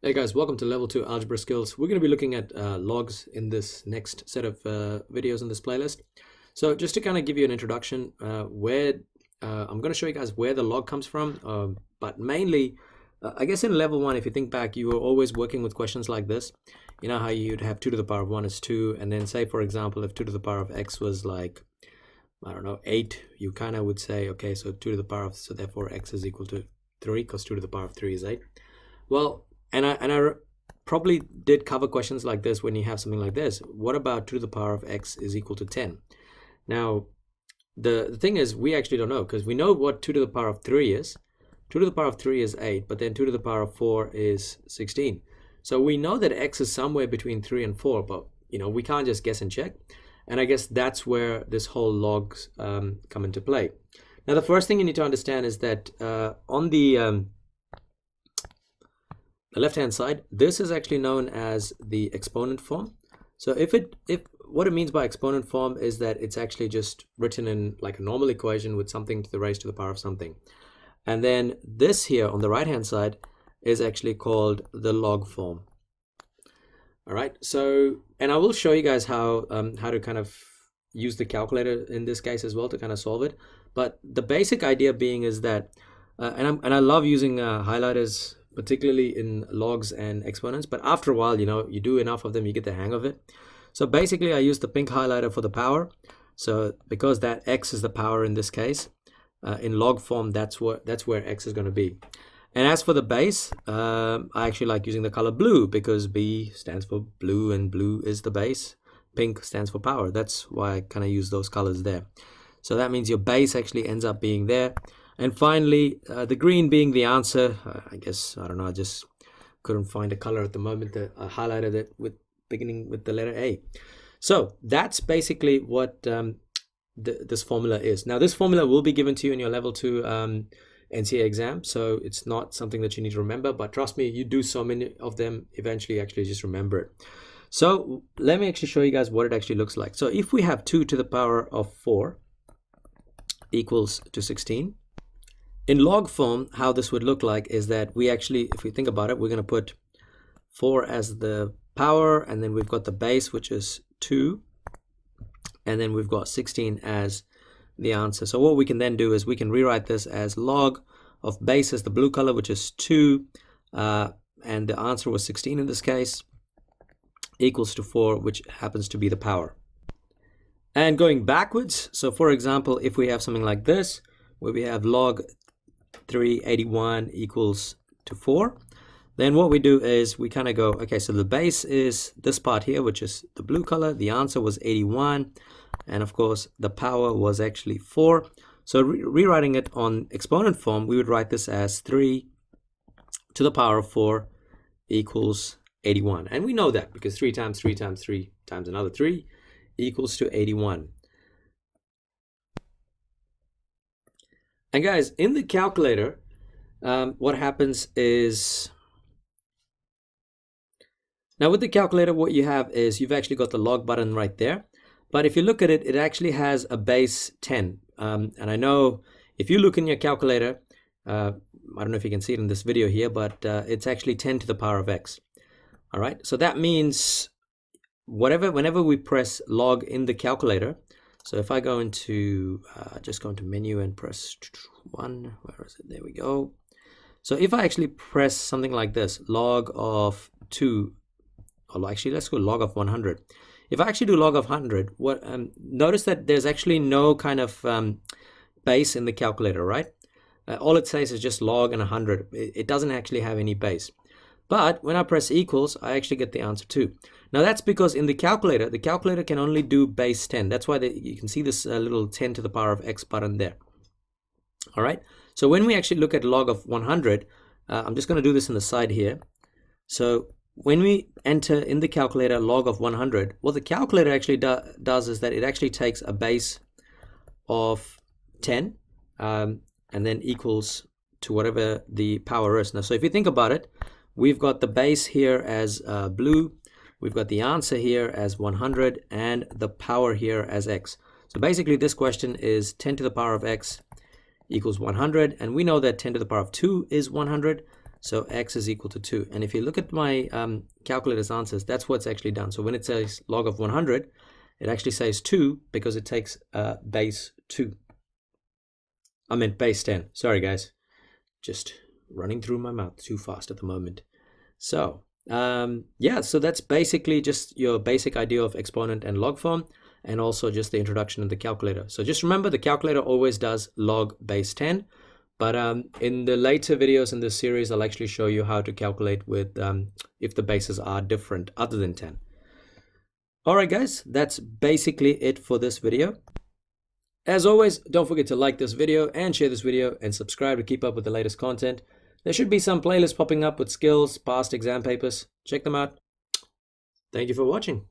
Hey guys, welcome to level 2 algebra skills. We're going to be looking at uh, logs in this next set of uh, videos in this playlist. So just to kind of give you an introduction, uh, where uh, I'm going to show you guys where the log comes from, um, but mainly, uh, I guess in level 1, if you think back, you were always working with questions like this. You know how you'd have 2 to the power of 1 is 2, and then say, for example, if 2 to the power of x was like, I don't know, 8, you kind of would say, okay, so 2 to the power of, so therefore x is equal to 3, because 2 to the power of 3 is 8. Well, and I and I probably did cover questions like this when you have something like this. What about 2 to the power of x is equal to 10? Now, the, the thing is, we actually don't know because we know what 2 to the power of 3 is. 2 to the power of 3 is 8, but then 2 to the power of 4 is 16. So we know that x is somewhere between 3 and 4, but you know we can't just guess and check. And I guess that's where this whole logs um, come into play. Now, the first thing you need to understand is that uh, on the um, the left hand side this is actually known as the exponent form. So if it if what it means by exponent form is that it's actually just written in like a normal equation with something to the raised to the power of something. And then this here on the right hand side is actually called the log form. All right so and i will show you guys how um, how to kind of use the calculator in this case as well to kind of solve it. But the basic idea being is that uh, and, I'm, and I love using uh, highlighters particularly in logs and exponents. But after a while, you know, you do enough of them, you get the hang of it. So basically, I use the pink highlighter for the power. So because that x is the power in this case, uh, in log form, that's what that's where x is going to be. And as for the base, uh, I actually like using the color blue because B stands for blue and blue is the base. Pink stands for power. That's why I kind of use those colors there. So that means your base actually ends up being there. And finally, uh, the green being the answer. Uh, I guess, I don't know, I just couldn't find a color at the moment that I highlighted it with beginning with the letter A. So that's basically what um, th this formula is. Now, this formula will be given to you in your level two um, NCEA exam, so it's not something that you need to remember, but trust me, you do so many of them, eventually actually just remember it. So let me actually show you guys what it actually looks like. So if we have 2 to the power of 4 equals to 16, in log form, how this would look like is that we actually, if we think about it, we're going to put 4 as the power, and then we've got the base, which is 2, and then we've got 16 as the answer. So what we can then do is we can rewrite this as log of base as the blue color, which is 2, uh, and the answer was 16 in this case, equals to 4, which happens to be the power. And going backwards, so for example, if we have something like this, where we have log 381 equals to 4 then what we do is we kind of go okay so the base is this part here which is the blue color. The answer was 81 and of course the power was actually 4 so re rewriting it on exponent form we would write this as 3 to the power of 4 equals 81 and we know that because 3 times 3 times 3 times another 3 equals to 81 And guys, in the calculator, um, what happens is, now with the calculator, what you have is you've actually got the log button right there. But if you look at it, it actually has a base 10. Um, and I know if you look in your calculator, uh, I don't know if you can see it in this video here, but uh, it's actually 10 to the power of x. All right, so that means whatever, whenever we press log in the calculator, so if I go into, uh, just go into menu and press one, where is it? There we go. So if I actually press something like this, log of two, or actually let's go log of 100. If I actually do log of 100, what um, notice that there's actually no kind of um, base in the calculator, right? Uh, all it says is just log and 100. It, it doesn't actually have any base. But when I press equals, I actually get the answer 2. Now that's because in the calculator, the calculator can only do base 10. That's why you can see this uh, little 10 to the power of x button there. All right. So when we actually look at log of 100, uh, I'm just going to do this in the side here. So when we enter in the calculator log of 100, what the calculator actually do does is that it actually takes a base of 10 um, and then equals to whatever the power is. Now, so if you think about it, we've got the base here as uh, blue, we've got the answer here as 100, and the power here as x. So basically this question is 10 to the power of x equals 100, and we know that 10 to the power of 2 is 100, So x is equal to 2. And if you look at my um, calculator's answers, that's what's actually done. So when it says log of 100, it actually says 2 because it takes uh, base 2. I meant base 10. Sorry, guys. Just running through my mouth too fast at the moment. So, um, yeah, so that's basically just your basic idea of exponent and log form and also just the introduction of the calculator. So just remember the calculator always does log base 10. But um, in the later videos in this series, I'll actually show you how to calculate with um, if the bases are different other than 10. Alright guys, that's basically it for this video. As always, don't forget to like this video and share this video and subscribe to keep up with the latest content. There should be some playlists popping up with skills, past exam papers. Check them out. Thank you for watching.